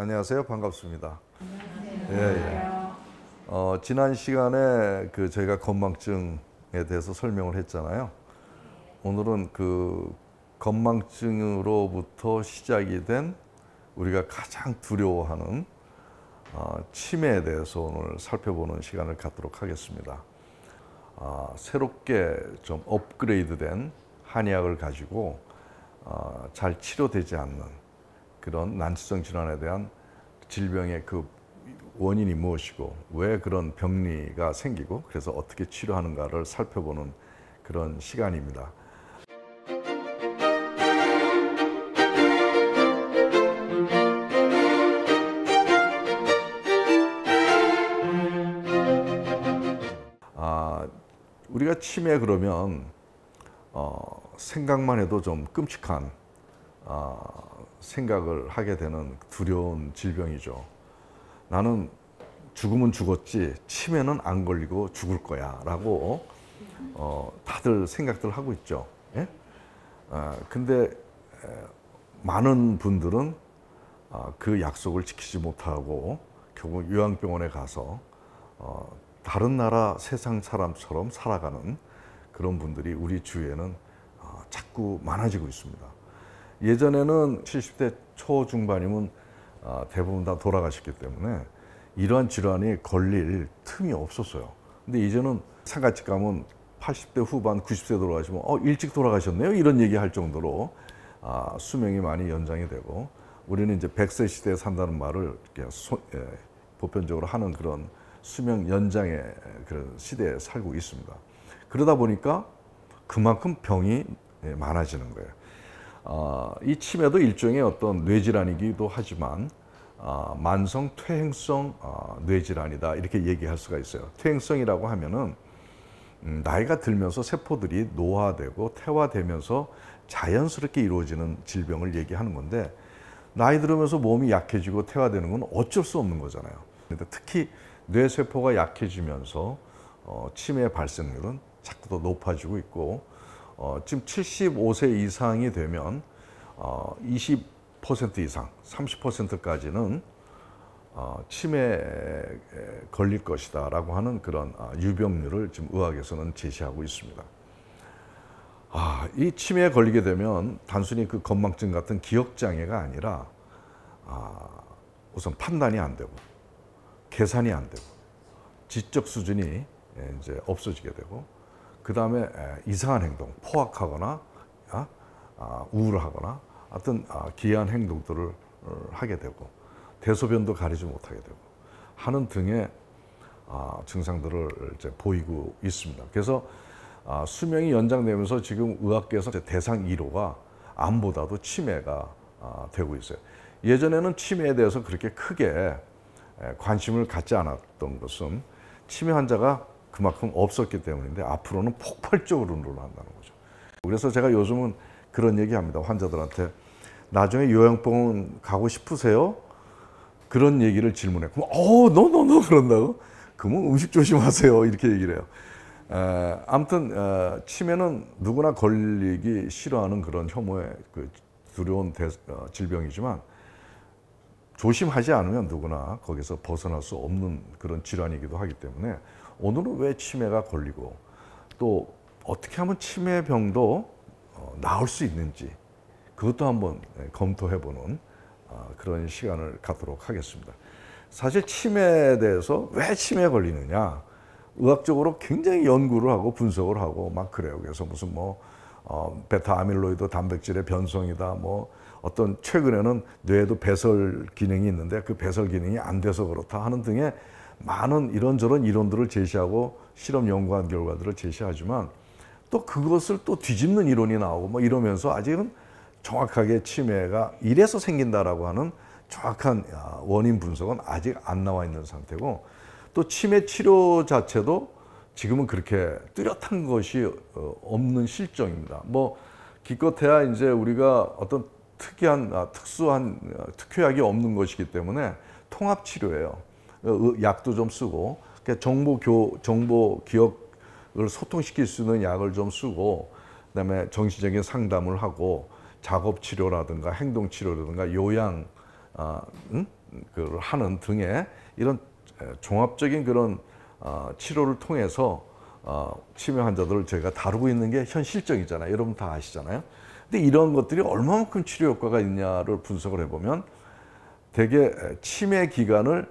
안녕하세요. 반갑습니다. 예, 예. 어, 지난 시간에 그 저희가 건망증에 대해서 설명을 했잖아요. 오늘은 그 건망증으로부터 시작이 된 우리가 가장 두려워하는 어, 치매에 대해서 오늘 살펴보는 시간을 갖도록 하겠습니다. 어, 새롭게 좀 업그레이드된 한의학을 가지고 어, 잘 치료되지 않는 그런 난치성 질환에 대한 질병의 그 원인이 무엇이고 왜 그런 병리가 생기고 그래서 어떻게 치료하는가를 살펴보는 그런 시간입니다. 아, 우리가 치매 그러면 어, 생각만 해도 좀 끔찍한 어, 생각을 하게 되는 두려운 질병이죠. 나는 죽으면 죽었지 치매는 안 걸리고 죽을 거야 라고 어, 다들 생각들 하고 있죠. 예? 아, 근데 에, 많은 분들은 아, 그 약속을 지키지 못하고 결국 요양병원에 가서 어, 다른 나라 세상 사람처럼 살아가는 그런 분들이 우리 주위에는 어, 자꾸 많아지고 있습니다. 예전에는 70대 초중반이면 어, 대부분 다 돌아가셨기 때문에 이러한 질환이 걸릴 틈이 없었어요. 근데 이제는 상가집 가면 80대 후반, 90세 돌아가시면 어 일찍 돌아가셨네요 이런 얘기할 정도로 아, 수명이 많이 연장이 되고 우리는 이제 100세 시대에 산다는 말을 이렇게 소, 예, 보편적으로 하는 그런 수명 연장의 그런 시대에 살고 있습니다. 그러다 보니까 그만큼 병이 예, 많아지는 거예요. 어, 이 치매도 일종의 어떤 뇌질환이기도 하지만 어, 만성 퇴행성 어, 뇌질환이다 이렇게 얘기할 수가 있어요. 퇴행성이라고 하면은 음, 나이가 들면서 세포들이 노화되고 퇴화되면서 자연스럽게 이루어지는 질병을 얘기하는 건데 나이 들으면서 몸이 약해지고 퇴화되는 건 어쩔 수 없는 거잖아요. 근데 특히 뇌세포가 약해지면서 어, 치매 발생률은 자꾸 더 높아지고 있고 어, 지금 75세 이상이 되면 어, 20% 이상, 30%까지는 어, 치매에 걸릴 것이다라고 하는 그런 아, 유병률을 지금 의학에서는 제시하고 있습니다. 아, 이 치매에 걸리게 되면 단순히 그 건망증 같은 기억 장애가 아니라 아, 우선 판단이 안 되고 계산이 안 되고 지적 수준이 예, 이제 없어지게 되고 그 다음에 이상한 행동, 포악하거나 아, 아, 우울하거나 어떤 아, 기이한 행동들을 어, 하게 되고 대소변도 가리지 못하게 되고 하는 등의 증상들을 이제 보이고 있습니다. 그래서 수명이 연장되면서 지금 의학계에서 대상 1호가 암보다도 치매가 되고 있어요. 예전에는 치매에 대해서 그렇게 크게 관심을 갖지 않았던 것은 치매 환자가 그만큼 없었기 때문인데 앞으로는 폭발적으로 늘어난다는 거죠. 그래서 제가 요즘은 그런 얘기합니다. 환자들한테 나중에 요양병원 가고 싶으세요? 그런 얘기를 질문해. 그럼 어, 너너너 그런다고? 그러면 음식 조심하세요. 이렇게 얘기를 해요. 에, 아무튼 에, 치매는 누구나 걸리기 싫어하는 그런 혐오의 그 두려운 대, 어, 질병이지만 조심하지 않으면 누구나 거기서 벗어날 수 없는 그런 질환이기도 하기 때문에 오늘은 왜 치매가 걸리고 또 어떻게 하면 치매병도 어, 나을 수 있는지 그것도 한번 예, 검토해보는 어, 그런 시간을 갖도록 하겠습니다. 사실 치매에 대해서 왜 치매에 걸리느냐 의학적으로 굉장히 연구를 하고 분석을 하고 막 그래요. 그래서 무슨 뭐 어, 베타 아밀로이드 단백질의 변성이다 뭐 어떤 최근에는 뇌에도 배설 기능이 있는데 그 배설 기능이 안 돼서 그렇다 하는 등의 많은 이런저런 이론들을 제시하고 실험 연구한 결과들을 제시하지만 또 그것을 또 뒤집는 이론이 나오고 뭐 이러면서 아직은 정확하게 치매가 이래서 생긴다라고 하는 정확한 아, 원인 분석은 아직 안 나와 있는 상태고 또 치매 치료 자체도 지금은 그렇게 뚜렷한 것이 어, 없는 실정입니다. 뭐 기껏해야 이제 우리가 어떤 특이한 아, 특수한 어, 특효약이 없는 것이기 때문에 통합 치료예요. 어, 약도 좀 쓰고 그러니까 정보 교 정보 기억을 소통시킬 수 있는 약을 좀 쓰고 그다음에 정신적인 상담을 하고 작업 치료라든가 행동 치료라든가 요양 아, 응? 그 하는 등의 이런 종합적인 그런 어, 치료를 통해서 어, 치매 환자들을 저희가 다루고 있는 게 현 실정이잖아요. 여러분 다 아시잖아요. 근데 이런 것들이 얼마만큼 치료 효과가 있냐를 분석을 해보면 대개 치매 기간을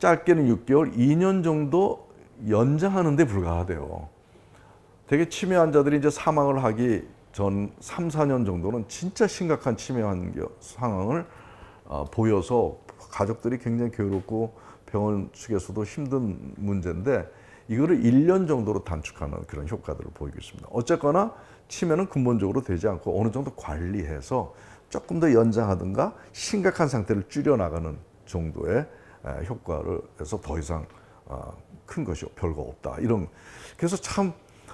짧게는 6개월, 2년 정도 연장하는 데 불과하대요. 대개 치매 환자들이 이제 사망을 하기 전 3, 4년 정도는 진짜 심각한 치매 환경 상황을 어, 보여서 가족들이 굉장히 괴롭고 병원 측에서도 힘든 문제인데 이거를 1년 정도로 단축하는 그런 효과들을 보이고 있습니다. 어쨌거나 치매는 근본적으로 되지 않고 어느 정도 관리해서 조금 더 연장하든가 심각한 상태를 줄여나가는 정도의 효과를 해서 더 이상 어, 큰 것이 별거 없다. 이런 그래서 참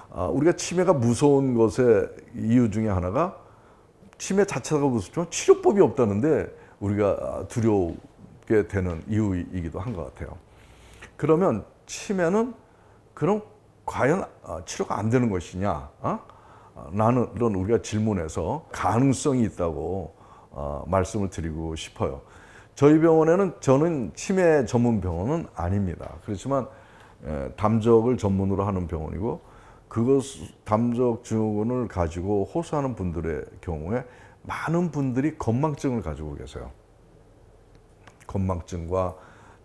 어, 우리가 치매가 무서운 것의 이유 중에 하나가 치매 자체가 무섭지만 치료법이 없다는데 우리가 두려우게 되는 이유이기도 한 것 같아요. 그러면 치매는 그럼 과연 어, 치료가 안 되는 것이냐? 어? 나는 이런 우리가 질문에서 가능성이 있다고 어, 말씀을 드리고 싶어요. 저희 병원에는 저는 치매 전문 병원은 아닙니다. 그렇지만 에, 담적을 전문으로 하는 병원이고 그것 담적 증후군을 가지고 호소하는 분들의 경우에 많은 분들이 건망증을 가지고 계세요. 건망증과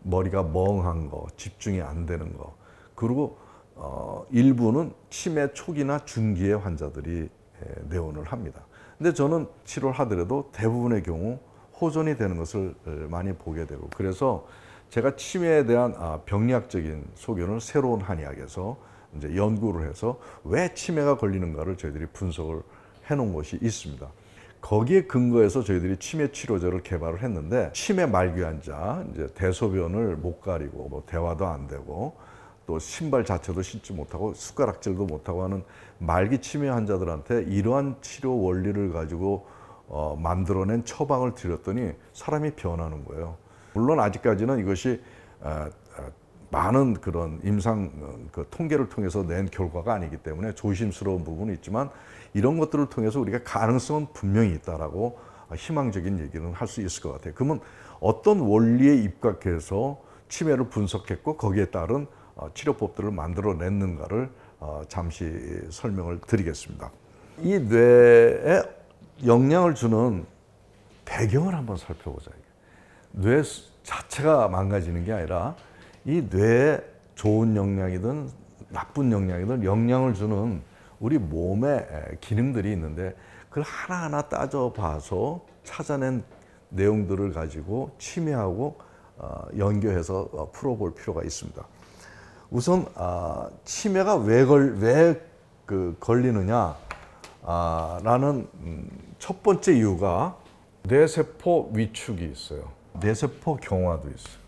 머리가 멍한 거, 집중이 안 되는 거, 그리고 어, 일부는 치매 초기나 중기의 환자들이 내원을 합니다. 근데 저는 치료를 하더라도 대부분의 경우 호전이 되는 것을 많이 보게 되고 그래서 제가 치매에 대한 아, 병리학적인 소견을 새로운 한의학에서 이제 연구를 해서 왜 치매가 걸리는가를 저희들이 분석을 해놓은 것이 있습니다. 거기에 근거해서 저희들이 치매 치료제를 개발을 했는데 치매 말기 환자 이제 대소변을 못 가리고 뭐 대화도 안 되고 또 신발 자체도 신지 못하고 숟가락질도 못하고 하는 말기 치매 환자들한테 이러한 치료 원리를 가지고 어, 만들어낸 처방을 드렸더니 사람이 변하는 거예요. 물론 아직까지는 이것이 어, 어, 많은 그런 임상 어, 그 통계를 통해서 낸 결과가 아니기 때문에 조심스러운 부분이 있지만 이런 것들을 통해서 우리가 가능성은 분명히 있다라고 희망적인 얘기는 할 수 있을 것 같아요. 그러면 어떤 원리에 입각해서 치매를 분석했고 거기에 따른 어, 치료법들을 만들어냈는가를 어, 잠시 설명을 드리겠습니다. 이 뇌에 영향을 주는 배경을 한번 살펴보자. 뇌 자체가 망가지는 게 아니라 이 뇌에 좋은 영향이든 나쁜 영향이든 영향을 주는 우리 몸의 기능들이 있는데 그걸 하나하나 따져봐서 찾아낸 내용들을 가지고 치매하고 어, 연결해서 풀어볼 필요가 있습니다. 우선 아, 치매가 왜 걸 왜 그 걸리느냐 아, 라는 음, 첫 번째 이유가 뇌세포 위축이 있어요. 뇌세포 경화도 있어요.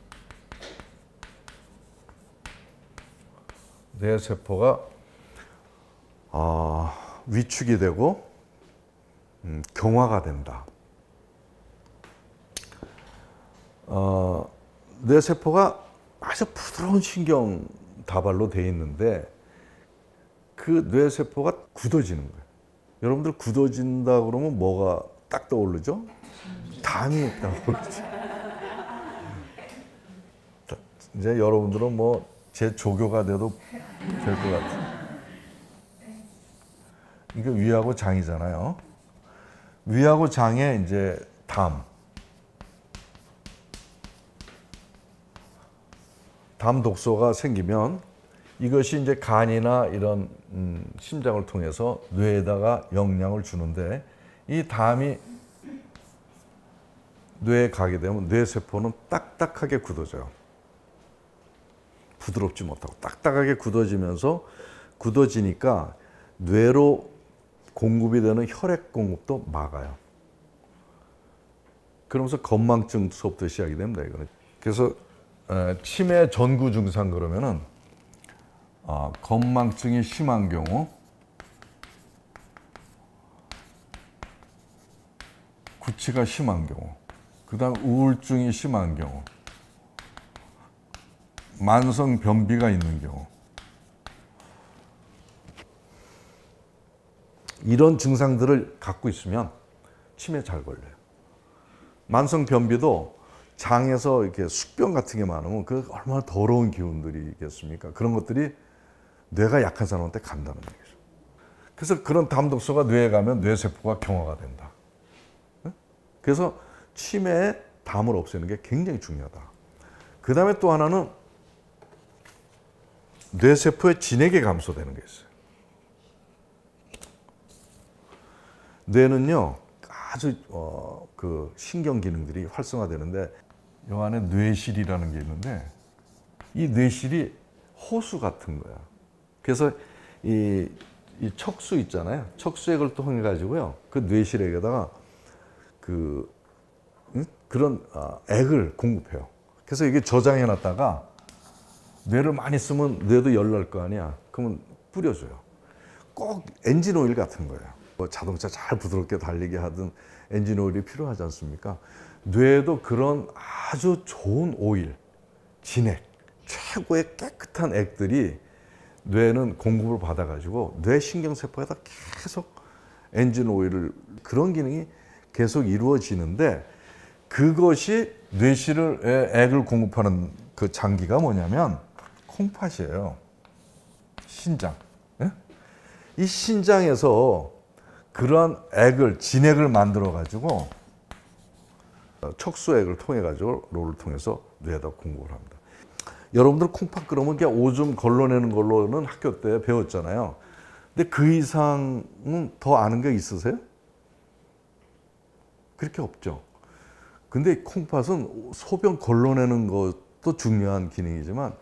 뇌세포가 어, 위축이 되고 음, 경화가 된다. 어, 뇌세포가 아주 부드러운 신경 다발로 돼 있는데 그 뇌세포가 굳어지는 거예요. 여러분들 굳어진다 그러면 뭐가 딱 떠오르죠? 담이 떠오르죠. 이제 여러분들은 뭐 제 조교가 돼도 될 것 같아요. 이게 위하고 장이잖아요. 위하고 장에 이제 담. 담 독소가 생기면 이것이 이제 간이나 이런 음, 심장을 통해서 뇌에다가 영향을 주는데 이 담이 뇌에 가게 되면 뇌세포는 딱딱하게 굳어져요. 부드럽지 못하고 딱딱하게 굳어지면서 굳어지니까 뇌로 공급이 되는 혈액 공급도 막아요. 그러면서 건망증서부터 시작이 됩니다. 이거는. 그래서 치매 전구 증상 그러면은 어, 건망증이 심한 경우 구취가 심한 경우 그 다음 우울증이 심한 경우 만성 변비가 있는 경우 이런 증상들을 갖고 있으면 치매 잘 걸려요. 만성 변비도 장에서 이렇게 숙변 같은 게 많으면 그 얼마나 더러운 기운들이겠습니까? 그런 것들이 뇌가 약한 사람한테 간다는 얘기죠. 그래서 그런 담독소가 뇌에 가면 뇌세포가 경화가 된다. 그래서 치매의 담을 없애는 게 굉장히 중요하다. 그 다음에 또 하나는 뇌세포의 진액이 감소되는 게 있어요. 뇌는요 아주 어, 그 신경 기능들이 활성화되는데 요 안에 뇌실이라는 게 있는데 이 뇌실이 호수 같은 거야. 그래서 이, 이 척수 있잖아요. 척수액을 통해 가지고요 그 뇌실에다가 그 응? 그런 아, 액을 공급해요. 그래서 이게 저장해 놨다가 뇌를 많이 쓰면 뇌도 열날 거 아니야. 그러면 뿌려줘요. 꼭 엔진 오일 같은 거예요. 뭐 자동차 잘 부드럽게 달리게 하든 엔진 오일이 필요하지 않습니까? 뇌도 그런 아주 좋은 오일, 진액, 최고의 깨끗한 액들이 뇌는 공급을 받아가지고 뇌 신경세포에다 계속 엔진 오일을 그런 기능이 계속 이루어지는데 그것이 뇌실을 액을 공급하는 그 장기가 뭐냐면 콩팥이에요. 신장. 예? 이 신장에서 그러한 액을 진액을 만들어 가지고 척수액을 통해 가지고 롤을 통해서 뇌에다 공급을 합니다. 여러분들 콩팥 그러면 그냥 오줌 걸러내는 걸로는 학교 때 배웠잖아요. 근데 그 이상은 더 아는 게 있으세요? 그렇게 없죠. 근데 콩팥은 소변 걸러내는 것도 중요한 기능이지만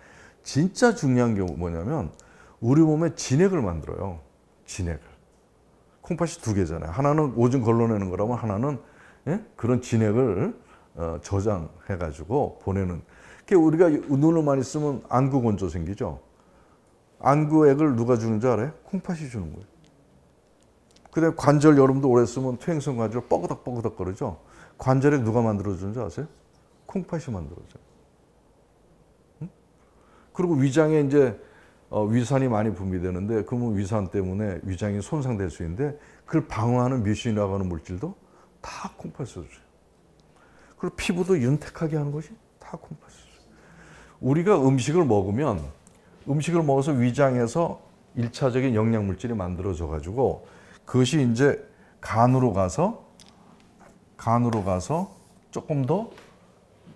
진짜 중요한 게 뭐냐면 우리 몸에 진액을 만들어요. 진액을. 콩팥이 두 개잖아요. 하나는 오줌 걸러내는 거라면 하나는 예? 그런 진액을 어, 저장해가지고 보내는. 우리가 눈을 많이 쓰면 안구 건조 생기죠. 안구액을 누가 주는 줄 알아요? 콩팥이 주는 거예요. 그다음 관절 여러분도 오래 쓰면 퇴행성 관절 뻐그덕뻐그덕 거리죠. 관절액 누가 만들어주는 줄 아세요? 콩팥이 만들어줘요. 그리고 위장에 이제 어, 위산이 많이 분비되는데 그러면 위산 때문에 위장이 손상될 수 있는데 그걸 방어하는 뮤신이라고 하는 물질도 다 콩팥에서 줘요. 그리고 피부도 윤택하게 하는 것이 다 콩팥에서. 우리가 음식을 먹으면 음식을 먹어서 위장에서 일차적인 영양물질이 만들어져 가지고 그것이 이제 간으로 가서 간으로 가서 조금 더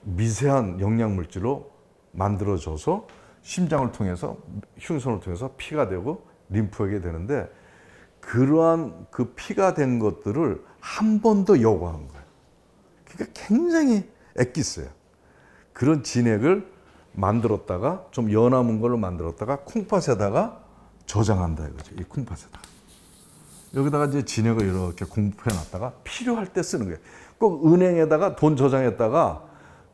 미세한 영양물질로 만들어져서 심장을 통해서 흉선을 통해서 피가 되고 림프에게 되는데 그러한 그 피가 된 것들을 한 번더 요구한 거예요. 그러니까 굉장히 애기어요 그런 진액을 만들었다가 좀 연함은 걸로 만들었다가 콩팥에다가 저장한다 이거죠. 이 콩팥에다가. 여기다가 이제 진액을 이렇게 공급해 놨다가 필요할 때 쓰는 거예요. 꼭 은행에다가 돈 저장했다가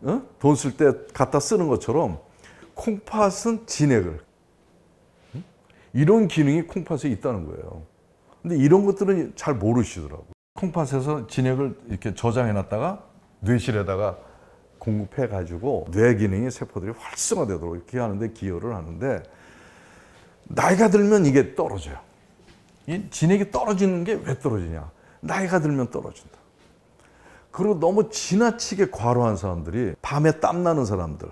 어? 돈쓸 때 갖다 쓰는 것처럼 콩팥은 진액을 이런 기능이 콩팥에 있다는 거예요. 근데 이런 것들은 잘 모르시더라고요. 콩팥에서 진액을 이렇게 저장해 놨다가 뇌실에다가 공급해 가지고 뇌 기능이 세포들이 활성화되도록 이렇게 하는데 기여를 하는데 나이가 들면 이게 떨어져요. 이 진액이 떨어지는 게 왜 떨어지냐? 나이가 들면 떨어진다. 그리고 너무 지나치게 과로한 사람들이 밤에 땀 나는 사람들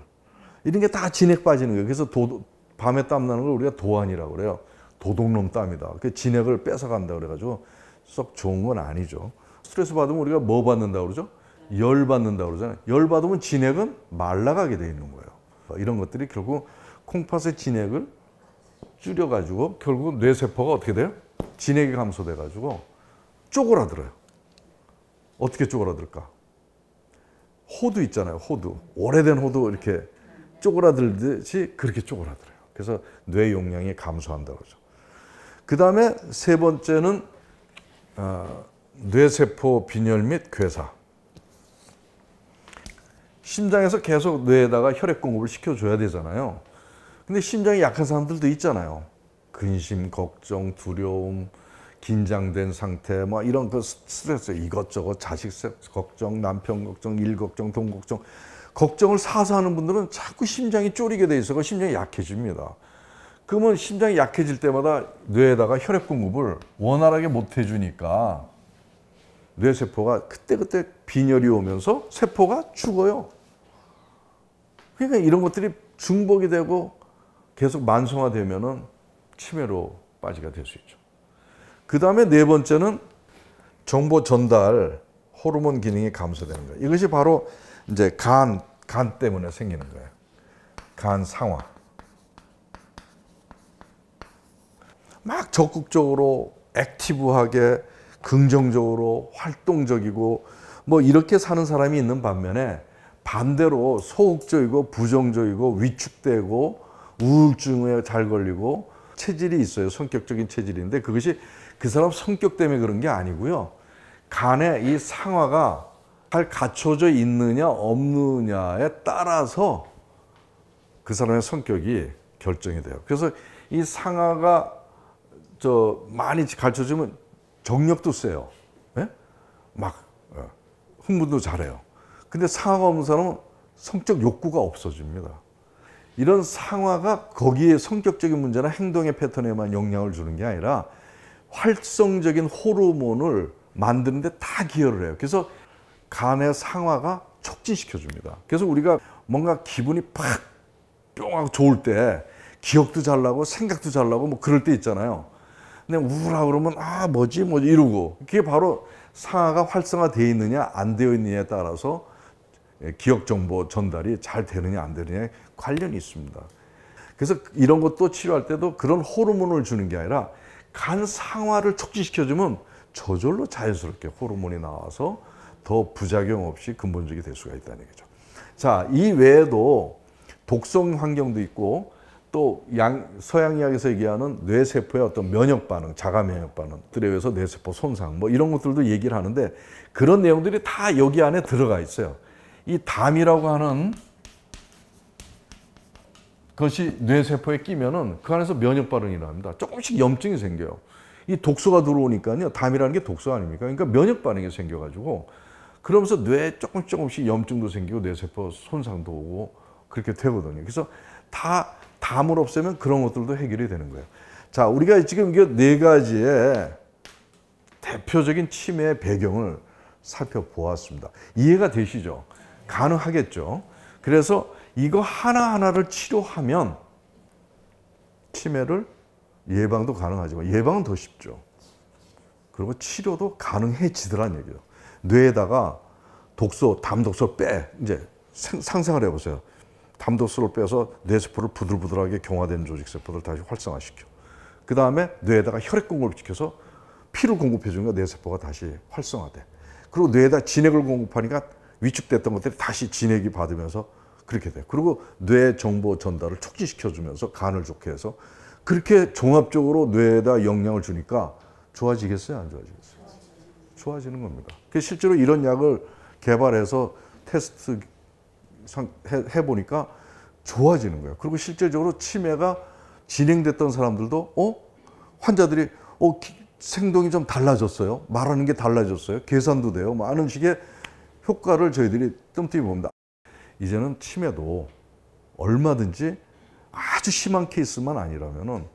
이런 게 다 진액 빠지는 거예요. 그래서 도, 밤에 땀 나는 걸 우리가 도안이라고 그래요. 도둑놈 땀이다. 그 진액을 뺏어간다 그래가지고 썩 좋은 건 아니죠. 스트레스 받으면 우리가 뭐 받는다 그러죠? 열 받는다 그러잖아요. 열 받으면 진액은 말라가게 돼 있는 거예요. 이런 것들이 결국 콩팥의 진액을 줄여가지고 결국 뇌세포가 어떻게 돼요? 진액이 감소돼가지고 쪼그라들어요. 어떻게 쪼그라들까? 호두 있잖아요. 호두. 오래된 호두 이렇게 쪼그라들듯이 그렇게 쪼그라들어요. 그래서 뇌 용량이 감소한다고 그러죠. 그 다음에 세 번째는 어, 뇌세포 빈혈 및 괴사. 심장에서 계속 뇌에다가 혈액 공급을 시켜줘야 되잖아요. 근데 심장이 약한 사람들도 있잖아요. 근심, 걱정, 두려움, 긴장된 상태, 뭐 이런 그 스트레스 이것저것 자식 걱정, 남편 걱정, 일 걱정, 돈 걱정 걱정을 사서 하는 분들은 자꾸 심장이 쪼리게 돼 있어서 심장이 약해집니다. 그러면 심장이 약해질 때마다 뇌에다가 혈액 공급을 원활하게 못 해주니까 뇌세포가 그때그때 빈혈이 오면서 세포가 죽어요. 그러니까 이런 것들이 중복이 되고 계속 만성화되면은 치매로 빠지게 될수 있죠. 그 다음에 네 번째는 정보 전달 호르몬 기능이 감소되는 거예요. 이것이 바로 이제 간, 간 때문에 생기는 거예요. 간 상화. 막 적극적으로 액티브하게 긍정적으로 활동적이고 뭐 이렇게 사는 사람이 있는 반면에 반대로 소극적이고 부정적이고 위축되고 우울증에 잘 걸리고 체질이 있어요. 성격적인 체질인데 그것이 그 사람 성격 때문에 그런 게 아니고요. 간에 이 상화가 잘 갖춰져 있느냐 없느냐에 따라서 그 사람의 성격이 결정이 돼요. 그래서 이 상하가 저 많이 갖춰지면 정력도 세요. 예? 막 어, 흥분도 잘해요. 근데 상하가 없는 사람은 성적 욕구가 없어집니다. 이런 상화가 거기에 성격적인 문제나 행동의 패턴에만 영향을 주는 게 아니라 활성적인 호르몬을 만드는데 다 기여를 해요. 그래서 간의 상화가 촉진시켜 줍니다. 그래서 우리가 뭔가 기분이 팍 뿅하고 좋을 때 기억도 잘 나고 생각도 잘 나고 뭐 그럴 때 있잖아요. 근데 우울하고 그러면 아 뭐지 뭐지 이러고 그게 바로 상하가 활성화되어 있느냐 안 되어 있느냐에 따라서 기억 정보 전달이 잘 되느냐 안 되느냐에 관련이 있습니다. 그래서 이런 것도 치료할 때도 그런 호르몬을 주는 게 아니라 간 상화를 촉진시켜주면 저절로 자연스럽게 호르몬이 나와서 더 부작용 없이 근본적이 될 수가 있다는 얘기죠. 자, 이 외에도 독성 환경도 있고 또 양, 서양 의학에서 얘기하는 뇌세포의 어떤 면역 반응, 자가 면역 반응들에 의해서 뇌세포 손상 뭐 이런 것들도 얘기를 하는데 그런 내용들이 다 여기 안에 들어가 있어요. 이 담이라고 하는 것이 뇌세포에 끼면은 그 안에서 면역 반응이 일어납니다. 조금씩 염증이 생겨요. 이 독소가 들어오니까요. 담이라는 게 독소 아닙니까? 그러니까 면역 반응이 생겨가지고 그러면서 뇌에 조금 조금씩 염증도 생기고 뇌세포 손상도 오고 그렇게 되거든요. 그래서 다 담을 없애면 그런 것들도 해결이 되는 거예요. 자, 우리가 지금 이게 네 가지의 대표적인 치매의 배경을 살펴보았습니다. 이해가 되시죠? 가능하겠죠? 그래서 이거 하나하나를 치료하면 치매를 예방도 가능하지만 예방은 더 쉽죠. 그리고 치료도 가능해지더란 얘기죠. 뇌에다가 독소, 담독소 빼 이제 상상을 해보세요. 담독소를 빼서 뇌세포를 부들부들하게 경화된 조직세포들 다시 활성화시켜. 그 다음에 뇌에다가 혈액 공급을 시켜서 피를 공급해주니까 뇌세포가 다시 활성화돼. 그리고 뇌에다 진액을 공급하니까 위축됐던 것들이 다시 진액이 받으면서 그렇게 돼. 그리고 뇌 정보 전달을 촉진시켜주면서 간을 좋게 해서 그렇게 종합적으로 뇌에다 영향을 주니까 좋아지겠어요? 안 좋아지겠어요? 좋아지는 겁니다. 실제로 이런 약을 개발해서 테스트 해 보니까 좋아지는 거예요. 그리고 실제적으로 치매가 진행됐던 사람들도 어? 환자들이 어, 생동이 좀 달라졌어요. 말하는 게 달라졌어요. 계산도 돼요. 많은 뭐 식의 효과를 저희들이 뜸뜸이 봅니다. 이제는 치매도 얼마든지 아주 심한 케이스만 아니라면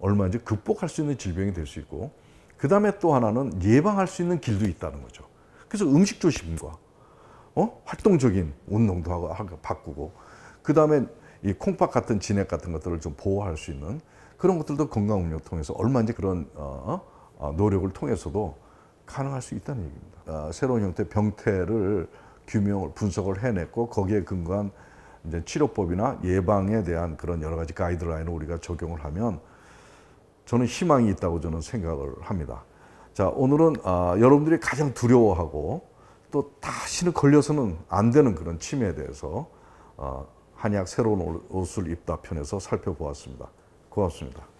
얼마든지 극복할 수 있는 질병이 될 수 있고 그 다음에 또 하나는 예방할 수 있는 길도 있다는 거죠. 그래서 음식 조심과 어? 활동적인 운동도 하고, 바꾸고 그 다음에 이 콩팥 같은 진액 같은 것들을 좀 보호할 수 있는 그런 것들도 건강음료 통해서 얼마든지 그런 어, 어, 노력을 통해서도 가능할 수 있다는 얘기입니다. 어, 새로운 형태 병태를 규명을 분석을 해냈고 거기에 근거한 이제 치료법이나 예방에 대한 그런 여러 가지 가이드라인을 우리가 적용을 하면 저는 희망이 있다고 저는 생각을 합니다. 자 오늘은 어, 여러분들이 가장 두려워하고 또 다시는 걸려서는 안 되는 그런 치매에 대해서 어, 한약 새로운 옷을 입다 편에서 살펴보았습니다. 고맙습니다.